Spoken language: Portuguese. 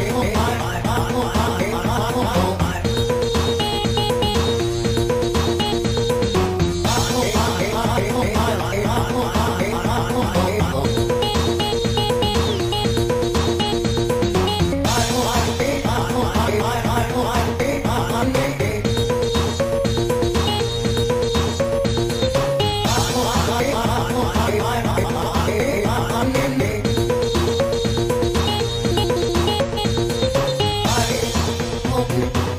Vai, vai. Thank you.